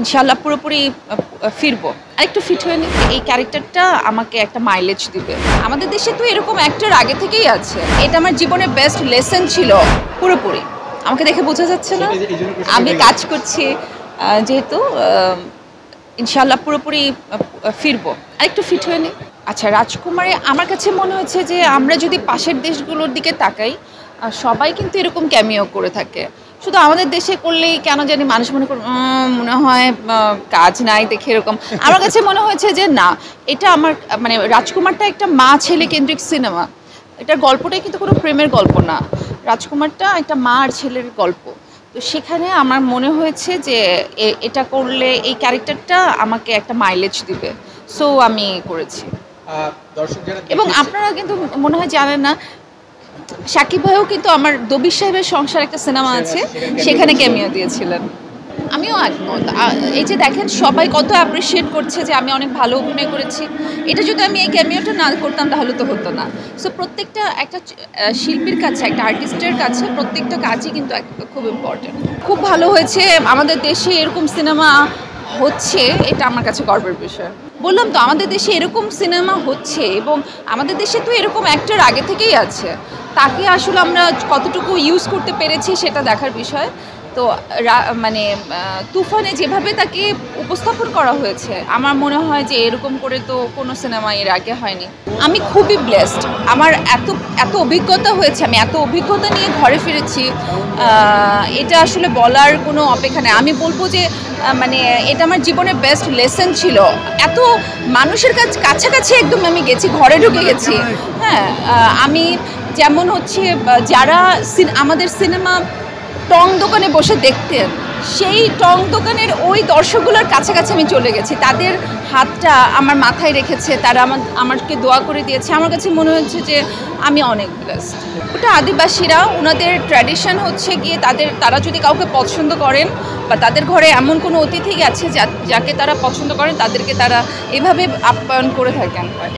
ইনশাল্লাহ পুরোপুরি ফিরবো। আরেকটু ফিট হয়ে নি এই ক্যারেক্টারটা আমাকে একটা মাইলেজ দিবে। আমাদের দেশে তো এরকম অ্যাক্টর আগে থেকেই আছে। এটা আমার জীবনের বেস্ট লেসন ছিল পুরোপুরি। আমাকে দেখে বোঝা যাচ্ছে না? আমি কাজ করছি যেহেতু ইনশাল্লাহ পুরোপুরি ফিরবো। আরেকটু ফিট হয়ে নি। আচ্ছা রাজকুমারে আমার কাছে মনে হচ্ছে যে আমরা যদি পাশের দেশগুলোর দিকে তাকাই সবাই কিন্তু এরকম ক্যামিও করে থাকে। শুধু আমাদের দেশে করলেই কেন জানি মানুষ মনে করে মনে হয় কাজ নাই দেখে এরকম। আমার কাছে মনে হয়েছে যে না এটা আমার মানে রাজকুমারটা একটা মা ছেলে কেন্দ্রিক সিনেমা। এটার গল্পটাই কিন্তু কোনো প্রেমের গল্প না। রাজকুমারটা একটা মা আর ছেলের গল্প। তো সেখানে আমার মনে হয়েছে যে এটা করলে এই ক্যারেক্টারটা আমাকে একটা মাইলেজ দিবে। সো আমি করেছি। এবং আপনারা কিন্তু মনে হয় জানেন না সাকিব ভাইও কিন্তু আমার দবির সাহেবের সংসার একটা সিনেমা আছে সেখানে ক্যামিও দিয়েছিলেন। আমিও একমত। এই যে দেখেন সবাই কত অ্যাপ্রিসিয়েট করছে যে আমি অনেক ভালো অভিনয় করেছি। এটা যদি আমি এই ক্যামিওটা না করতাম তাহলে তো হতো না। সো প্রত্যেকটা একটা শিল্পীর কাছে একটা আর্টিস্টের কাছে প্রত্যেকটা কাজই কিন্তু খুব ইম্পর্টেন্ট খুব ভালো হয়েছে আমাদের দেশে এরকম সিনেমা হচ্ছে, এটা আমার কাছে গর্বের বিষয়। বললাম তো, আমাদের দেশে এরকম সিনেমা হচ্ছে এবং আমাদের দেশে তো এরকম অ্যাক্টর আগে থেকেই আছে। তাকে আসলে আমরা কতটুকু ইউজ করতে পেরেছি সেটা দেখার বিষয়। তো মানে তুফানে যেভাবে তাকে উপস্থাপন করা হয়েছে, আমার মনে হয় যে এরকম করে তো কোনো সিনেমা এর আগে হয়নি। আমি খুবই ব্লেসড আমার এত এত অভিজ্ঞতা হয়েছে, আমি এত অভিজ্ঞতা নিয়ে ঘরে ফিরেছি এটা আসলে বলার কোনো অপেক্ষা নেই। আমি বলব যে মানে এটা আমার জীবনের বেস্ট লেসন ছিল। এত মানুষের কাছে, কাছাকাছি একদম আমি গেছি, ঘরে ঢুকে গেছি। হ্যাঁ আমি যেমন হচ্ছে যারা আমাদের সিনেমা টং দোকানে বসে দেখতেন সেই টং দোকানের ওই দর্শকগুলোর কাছাকাছি আমি চলে গেছি। তাদের হাতটা আমার মাথায় রেখেছে, তারা আমার, আমাকে দোয়া করে দিয়েছে। আমার কাছে মনে হচ্ছে যে আমি অনেক ব্লেসড ওটা আদিবাসীরা, ওনাদের ট্র্যাডিশন হচ্ছে গিয়ে তাদের, তারা যদি কাউকে পছন্দ করেন বা তাদের ঘরে এমন কোনো অতিথি আছে যাকে তারা পছন্দ করেন, তাদেরকে তারা এভাবে আপ্যায়ন করে থাকেন।